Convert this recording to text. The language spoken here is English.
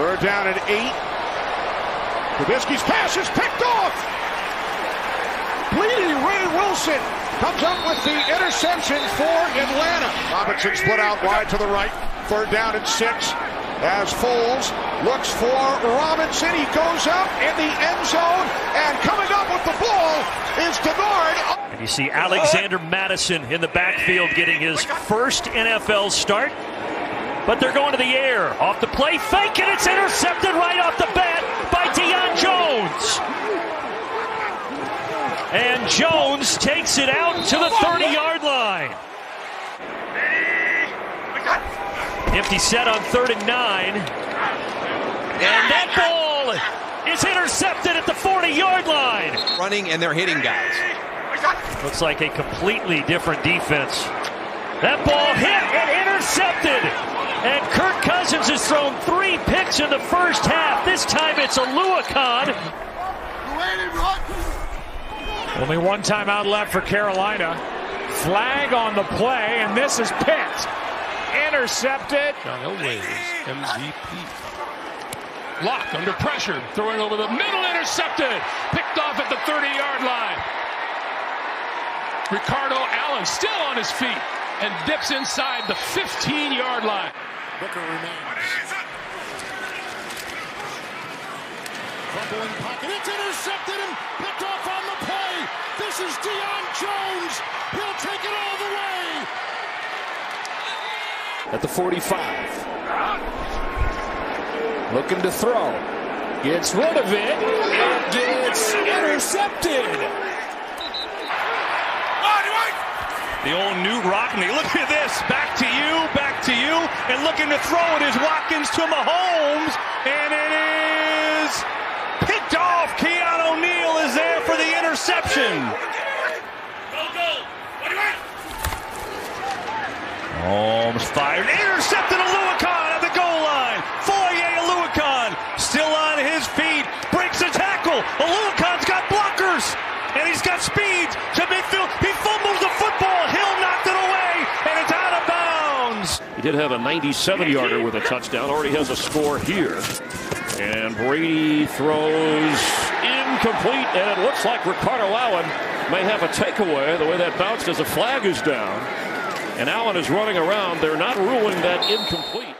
Third down and eight. Trubisky's pass is picked off. Bleeding Ray Wilson comes up with the interception for Atlanta. Robinson split out wide to the right. Third down and six. As Foles looks for Robinson, he goes up in the end zone, and coming up with the ball is Dennard. And you see Alexander Madison in the backfield getting his oh first NFL start. But they're going to the air. Off the play, fake, and it's intercepted right off the bat by Deion Jones. And Jones takes it out to the 30 yard line. Empty set on third and nine. And that ball is intercepted at the 40 yard line. Running and they're hitting guys. Looks like a completely different defense. That ball hit and intercepted. And Kirk Cousins has thrown three picks in the first half. This time it's Oluokun. Only one timeout left for Carolina. Flag on the play, and this is picked. Intercepted. John Elway MVP. Lock under pressure, throwing over the middle, intercepted. Picked off at the 30-yard line. Ricardo Allen still on his feet and dips inside the 15-yard line. Booker remains. Crumbling pocket. It's intercepted and picked off on the play. This is Deion Jones. He'll take it all the way. At the 45. Looking to throw. Gets rid of it. It gets intercepted. The old Knute Rockne. Look at this. Back to you, back to you. And looking to throw it is Watkins to Mahomes. And it is picked off. Keanu Neal is there for the interception. Go, go. Holmes fired. Intercepted Oluokun at the goal line. Foye Oluokun still on his feet. Breaks a tackle. Oluokun's got blockers. And he's got speed to midfield. He fumbles the football. Hill knocked it away, and it's out of bounds. He did have a 97-yarder with a touchdown. Already has a score here. And Brady throws incomplete, and it looks like Ricardo Allen may have a takeaway the way that bounced as a flag is down. And Allen is running around. They're not ruling that incomplete.